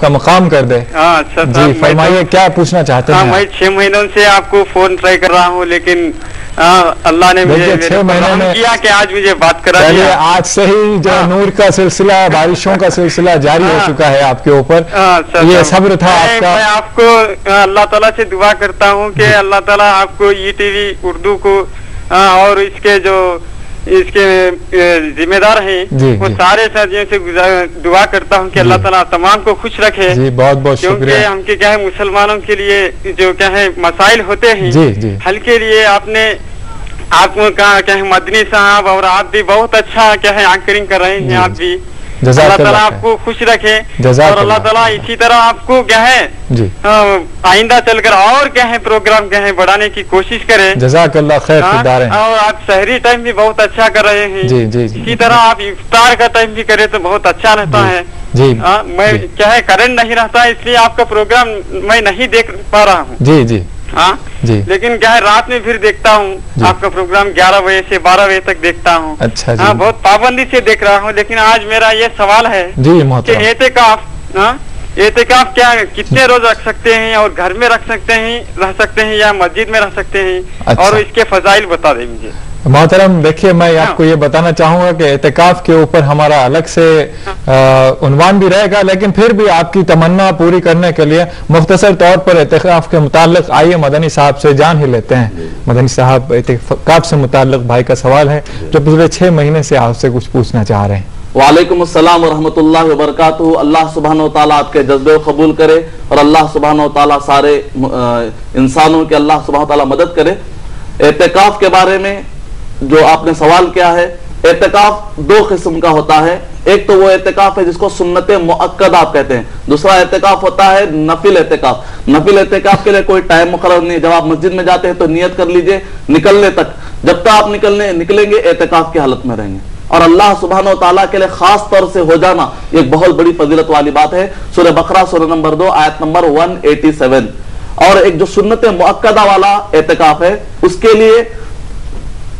का मकाम कर दे हाँ अच्छा जी फरमाइए तो- क्या पूछना चाहते हाँ हैं मैं छह महीनों से आपको फ़ोन ट्राई कर रहा हूँ लेकिन हाँ, अल्लाह ने मुझे छह महीने में- किया कि आज मुझे बात करा दिया आज से ही जो। नूर का सिलसिला बारिशों का सिलसिला जारी हो। चुका है आपके ऊपर अच्छा, ये। सब्र था मैं, आपका मैं आपको अल्लाह ताला से दुआ करता हूँ कि अल्लाह ताला आपको ई टीवी उर्दू को और इसके जो इसके जिम्मेदार हैं। जी, वो। सारे साथियों से दुआ करता हूँ कि अल्लाह ताला तमाम को खुश रखे। जी बहुत बहुत क्योंकि हम हमके क्या है मुसलमानों के लिए जो क्या है मसाइल होते हैं। जी, जी। हल के लिए आपने आप कहा क्या है मदनी साहब और आप भी बहुत अच्छा क्या है एंकरिंग कर रहे हैं आप भी। अल्लाह ताला आपको खुश रखे और अल्लाह ताला इसी तरह आपको क्या है जी आइंदा चलकर और क्या है प्रोग्राम क्या है बढ़ाने की कोशिश करें। जजाकल्ला खैर हाँ, और आप शहरी टाइम भी बहुत अच्छा कर रहे हैं। जी, जी। इसी तरह आप इफ्तार का टाइम भी करें तो बहुत अच्छा रहता है। जी, हाँ, मैं। क्या है करंट नहीं रहता इसलिए आपका प्रोग्राम मैं नहीं देख पा रहा हूँ। जी जी। हाँ? जी। लेकिन क्या है रात में फिर देखता हूँ। आपका प्रोग्राम 11 बजे से 12 बजे तक देखता हूँ। अच्छा जी। हाँ बहुत पाबंदी से देख रहा हूँ लेकिन आज मेरा ये सवाल है जी कि एहतिकाफ हाँ? एहतिकाफ क्या कितने रोज रख सकते हैं और घर में रख सकते हैं रह सकते हैं या मस्जिद में रह सकते हैं? अच्छा। और इसके फजाइल बता दें मुझे। मोहतरम देखिए मैं हाँ। आपको ये बताना चाहूँगा कि एहतिकाफ के ऊपर हमारा अलग से आ, उन्वान भी रहेगा लेकिन फिर भी आपकी तमन्ना पूरी करने के लिए मुख्तसर तौर पर एहतिकाफ के मुतालिक आइए मदनी साहब से जान ही लेते हैं। मदनी साहब एहतिकाफ से मुतालिक भाई का सवाल है जो पिछले छह महीने से आपसे कुछ पूछना चाह रहे हैं। वालेकुम अस्सलाम वरहमतुल्लाहि वबरकातुहू। अल्लाह सुबहान व तआला आपके जज्बे को कबूल करे और अल्लाह सुबहान व तआला सारे इंसानों की अल्लाह सुबहान तआला मदद करे। एहतिकाफ के बारे में जो आपने सवाल किया है एहतिकाफ दो किस्म का होता है। एक तो वो एहतिकाफ है जिसको सुन्नत आप कहते हैं। दूसरा एहतिकाफ होता है नफिल एहतिकाफ नफिल एहतिकाफ के लिए कोई टाइम मुकर्रर नहीं जब आप मस्जिद में जाते हैं तो नियत कर लीजिए, निकलने तक। जब तक आप निकलने, निकलेंगे एहतिकाफ की हालत में रहेंगे। और अल्लाह सुबहान ताला के लिए खास तौर से हो जाना एक बहुत बड़ी फजीलत वाली बात है। सूर्य बकरा सूर्य नंबर दो, आयत नंबर 187 और एक जो सुन्नत मुअक्कदा वाला एहतिकाफ है, उसके लिए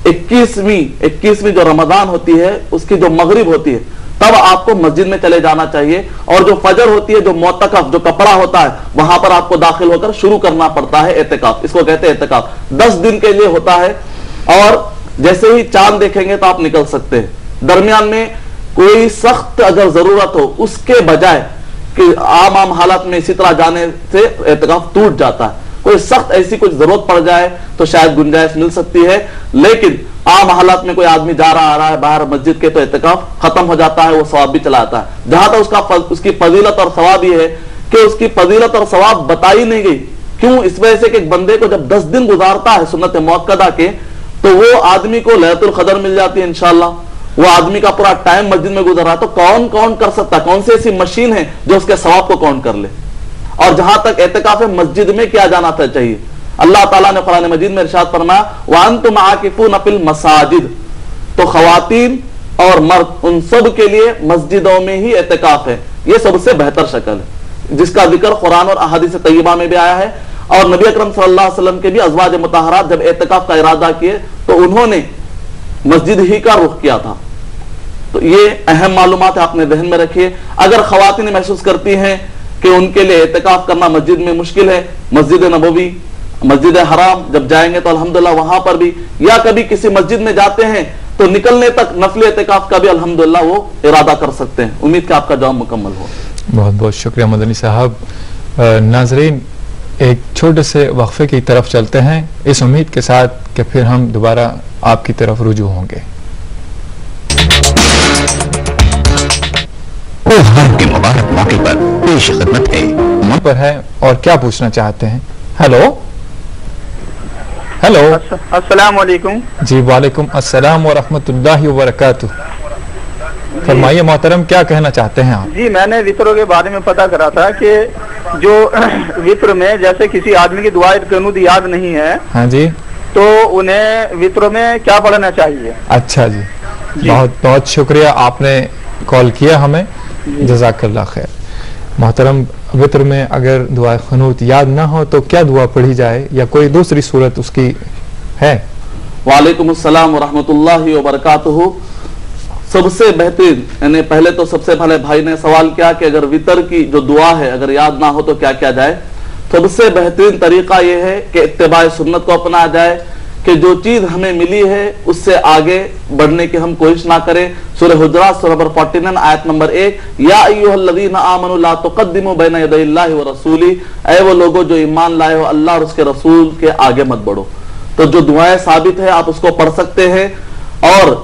21वीं 21वीं जो रमज़ान होती है, उसकी जो मगरिब होती है, तब आपको मस्जिद में चले जाना चाहिए। और जो फजर होती है, जो मोतकफ, जो कपड़ा होता है, वहाँ पर आपको दाखिल होकर शुरू करना पड़ता है एहतिकाफ इसको कहते हैं एहतिकाफ दस दिन के लिए होता है, और जैसे ही चाँद देखेंगे तो आप निकल सकते हैं। दरमियान में कोई सख्त अगर ज़रूरत हो, उसके बजाय कि आम आम हालात में इसी तरह जाने से एहतिकाफ टूट जाता है। कोई सख्त ऐसी कुछ ज़रूरत पड़ जाए तो शायद गुंजाइश मिल सकती है। लेकिन आम हालात में कोई आदमी जा रहा, आ रहा है बाहर मस्जिद के तो एहतिकाफ खत्म हो जाता है, वो सवाब भी चला आता है। जहाँ तक उसका उसकी फजीलत और सवाब ये है कि उसकी फजीलत और सवाब बताई नहीं गई। क्यों? इस वजह से कि एक बंदे को जब दस दिन गुजारता है सुन्नत मुक्कदा के तो वो आदमी को लहतुल कदर मिल जाती है इंशाल्लाह। वो आदमी का पूरा टाइम मस्जिद में गुजर रहा है तो कौन कौन कर सकता है? कौन सी ऐसी मशीन है जो उसके सवाब को कौन कर ले? और जहाँ तक एहतिकाफ मस्जिद में क्या जाना था चाहिए। अल्लाह ताला ने कुरान मजीद में इरशाद फरमाया वन तुम आकिफू नफिल मसाजिद। तो खवातीन और मर्द, उन सब के लिए मस्जिदों में ही एहतिकाफ है। ये सबसे बेहतर शक्ल है। जिसका ज़िक्र कुरान और अहादीस तय्यबा में भी आया है। और नबी अकरम सल्लल्लाहु अलैहि वसल्लम के भी अजवाज मुताहरात जब एहतिकाफ का इरादा किए तो उन्होंने मस्जिद ही का रुख किया था। तो ये अहम मालूम है आपने जहन में रखिए। अगर खातन महसूस करती हैं कि उनके लिए एहतिकाफ करना मस्जिद में मुश्किल है। मस्जिद नबवी मस्जिद हराम जब जाएँगे तो अल्हम्दुलिल्लाह वहाँ पर भी। या कभी किसी मस्जिद में जाते हैं तो निकलने तक नफल एहतिकाफ का भी अल्हम्दुलिल्लाह वो इरादा कर सकते हैं। उम्मीद कि आपका जवाब मुकम्मल हो। बहुत बहुत शुक्रिया मदनी साहब। नाजरीन एक छोटे से वक्फे की तरफ़ चलते हैं। इस उम्मीद के साथ कि फिर हम दोबारा आपकी तरफ़ रुजू होंगे। मुबारक मौके पर। पेश खिदमत है। पर है और क्या पूछना चाहते हैं? हेलो हेलो अस्सलाम वालेकुम जी वालेकुम अस्सलाम व रहमतुल्लाहि व बरकातुहू फरमाइए मोहतरम क्या कहना चाहते हैं आप? जी मैंने वित्रों के बारे में पता करा था कि जो वित्र में जैसे किसी आदमी की दुआ कनूद याद नहीं है हाँ जी। तो उन्हें वित्रों में क्या पढ़ना चाहिए? अच्छा जी, जी। बहुत बहुत शुक्रिया आपने कॉल किया हमें। जजाकल्ला खैर। मोहतरम, वित्र में अगर दुआ खनूत याद ना हो तो क्या दुआ पढ़ी जाए? या कोई दूसरी सूरत उसकी है? वालेकुम अस्सलाम व रहमतुल्लाहि व बरकातुहू सबसे बेहतरीन, यानी पहले तो सबसे पहले भाई ने सवाल किया कि अगर वितर की जो दुआ है, अगर याद ना हो तो क्या किया जाए? सबसे बेहतरीन तरीका यह है कि इत्तेबा सुन्नत को अपनाया जाए कि जो चीज़ हमें मिली है, उससे आगे बढ़ने की हम कोशिश ना करें। सूर्य सूरह नंबर 49 आयत नंबर एक, या व रसूली, ऐ वो लोगों जो ईमान लाए हो अल्लाह और उसके रसूल के आगे मत बढ़ो। तो जो दुआएँ साबित है, आप उसको पढ़ सकते हैं। और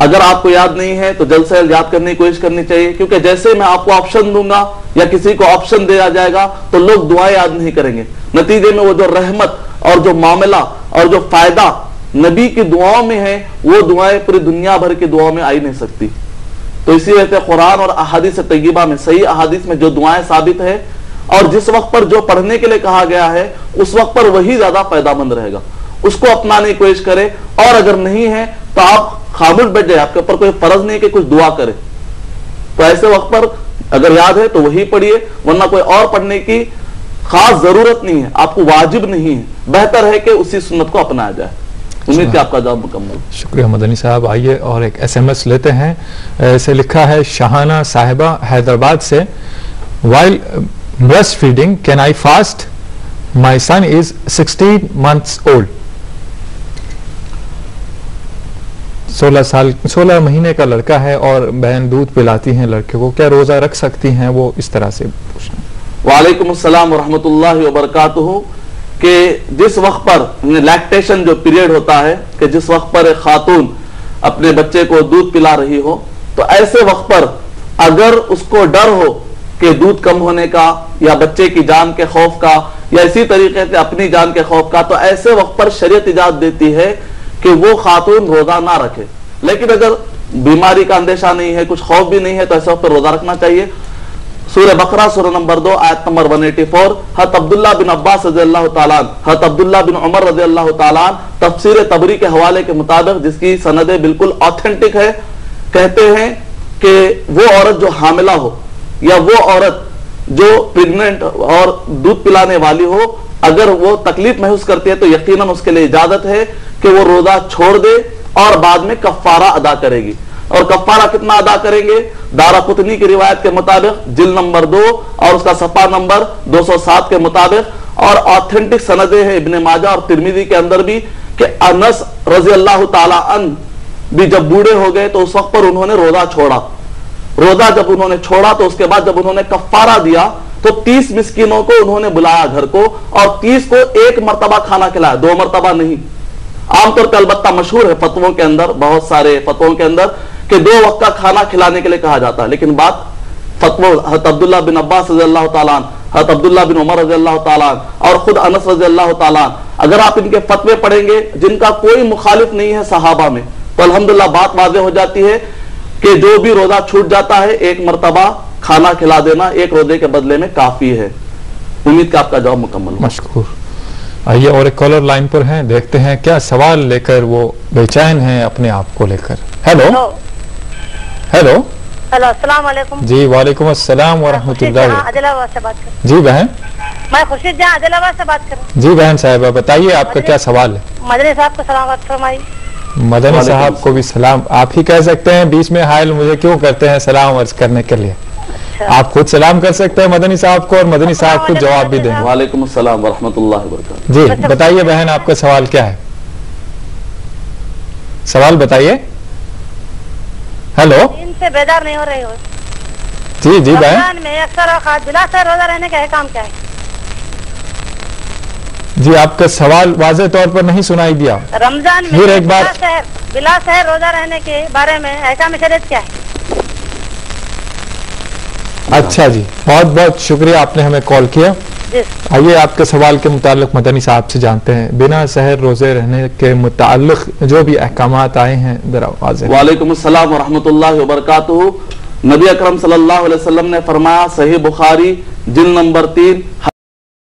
अगर आपको याद नहीं है तो जल्द से जल्द याद करने की कोशिश करनी चाहिए, क्योंकि जैसे मैं आपको ऑप्शन दूँगा, या किसी को ऑप्शन दिया जाएगा तो लोग दुआएँ याद नहीं करेंगे। नतीजे में वो जो रहमत और जो मामला और जो फ़ायदा नबी की दुआओं में है, वो दुआएँ पूरी दुनिया भर की दुआओं में आई नहीं सकती। तो इसी वजह से कुरान और अहादीस तय्यबा में, सही अहादीस में जो दुआएँ साबित है, और जिस वक्त पर जो पढ़ने के लिए कहा गया है, उस वक्त पर वही ज़्यादा फायदामंद रहेगा। उसको अपनाने की कोशिश करें, और अगर नहीं है तो आप खामोश बैठ जाए, आपके ऊपर कोई फ़र्ज़ नहीं है कि कुछ दुआ करे। तो ऐसे वक्त पर अगर याद है तो वही पढ़िए, वरना कोई और पढ़ने की खास ज़रूरत नहीं है आपको वाजिब नहीं है। बेहतर है कि उसी सुन्नत को अपनाया जाए। उम्मीद कि आपका जवाब मुकम्मल। शुक्रिया मदनी साहब। आइए और एक एसएमएस लेते हैं। इसे लिखा है शाहाना साहिबा हैदराबाद से while breast feeding can I fast my son is 16 months old 16 साल 16 महीने का लड़का है और बहन दूध पिलाती हैं लड़के को। क्या रोजा रख सकती हैं? वो इस तरह से पूछना। वालेकुम अस्सलाम वरहमतुल्लाहि वबरकातुहू, कि जिस वक्त पर लैक्टेशन जो पीरियड होता है, कि जिस वक्त पर एक खातून अपने बच्चे को दूध पिला रही हो तो ऐसे वक्त पर अगर उसको डर हो कि दूध कम होने का, या बच्चे की जान के खौफ का, या इसी तरीके से अपनी जान के खौफ का तो ऐसे वक्त पर शरीयत इजाज़त देती है कि वो खातून रोजा ना रखे। लेकिन अगर बीमारी का अंदेशा नहीं है, कुछ खौफ भी नहीं है तो ऐसे वक्त पर रोजा रखना चाहिए। सूर्य बकरा सूर्य नंबर दो आयत नंबर 184 हत अब्दुल्ला बिन अब्बास रज़ी अल्लाह तालान हत अब्दुल्ला बिन उमर रज़ी अल्लाह तालान तफसीर तबरी के हवाले के मुताबिक जिसकी सनदे बिल्कुल ऑथेंटिक है कहते हैं कि वो औरत जो हामिला हो या वो औरत जो प्रेग्नेंट और दूध पिलाने वाली हो अगर वो तकलीफ़ महसूस करती है तो यकीनन उसके लिए इजाज़त है कि वो रोजा छोड़ दे और बाद में कफारा अदा करेगी और कफारा कितना अदा करेंगे? दारा कुतनी की रिवायत के मुताबिक जिल नंबर दो और उसका सफ़ा नंबर 207 के मुताबिक। और ऑथेंटिक सनदे हैं इब्ने माजा और तिरमिदी के अंदर भी कि अनस रज़ी अल्लाह ताला अन भी जब बूढ़े हो गए तो उस वक्त पर उन्होंने रोजा छोड़ा। रोजा जब उन्होंने छोड़ा तो उसके बाद जब उन्होंने कफारा दिया तो 30 मिस्किनों को उन्होंने बुलाया घर को और 30 को एक मरतबा खाना खिलाया। दो मरतबा नहीं। आमतौर पर अलबत्ता मशहूर है फतवों के अंदर, बहुत सारे फतवों के अंदर, कि दो वक्त का खाना खिलाने के लिए कहा जाता है। लेकिन बात फतवा हत अब्दुल्ला बिन अब्बास हत अब्दुल्ला बिन उमर रज़ी अल्लाह और खुद अनस रज़ी अल्लाह अगर आप इनके फतवे पढ़ेंगे, जिनका कोई मुखालिफ नहीं है सहाबा में तो अल्हम्दुलिल्लाह बात वाजे हो जाती है कि जो भी रोजा छूट जाता है, एक मरतबा खाना खिला देना, एक रोज़े के बदले में काफ़ी है। उम्मीद का आपका जवाब मुकम्मल मशकूर। आइए और एक कॉलर लाइन पर हैं देखते हैं क्या सवाल लेकर वो बेचैन हैं अपने आप को लेकर। हेलो हेलो हेलो अस्सलाम वालेकुम जी वालेकुम अस्सलाम वरहमतुल्लाह कर जी बहन। मैं खुर्शीद जहाँ आदिलाबाद से बात कर रही जी बहन साहिबा बताइए आपका क्या सवाल है? मदनी साहब को सलामत फरमाई मदनी साहब को भी सलाम। आप ही कह सकते हैं बीच में हायल मुझे क्यों करते हैं सलाम अर्ज़ करने के लिए? अच्छा। आप खुद सलाम कर सकते हैं मदनी साहब को और मदनी साहब को जवाब भी देंगे वालेकुम अस्सलाम वरहमतुल्लाहि जी बताइए बहन आपका सवाल क्या है? सवाल बताइए। हेलो। दिन से बेदार नहीं हो रही हो। जी जी बहन। में अक्सर बिला रोजा रहने का काम क्या है? जी आपका सवाल वाजे तौर पर नहीं सुनाई दिया। रमज़ान में फिर एक बार- बिला शहर रोजा रहने के बारे में ऐसा में क्या है? अच्छा जी बहुत बहुत शुक्रिया आपने हमें कॉल किया। आइए आपके सवाल के मुतालिक मदनी साहब से जानते हैं। बिना शहर रोज़े रहने के मुतालिक जो भी अहकाम आए हैं वालेकुम असलम वरहमतुल्लाहि वबरकातुहू। नबी अकरम सल्लल्लाहु अलैहि वसल्लम ने फरमाया सही बुखारी जिल नंबर तीन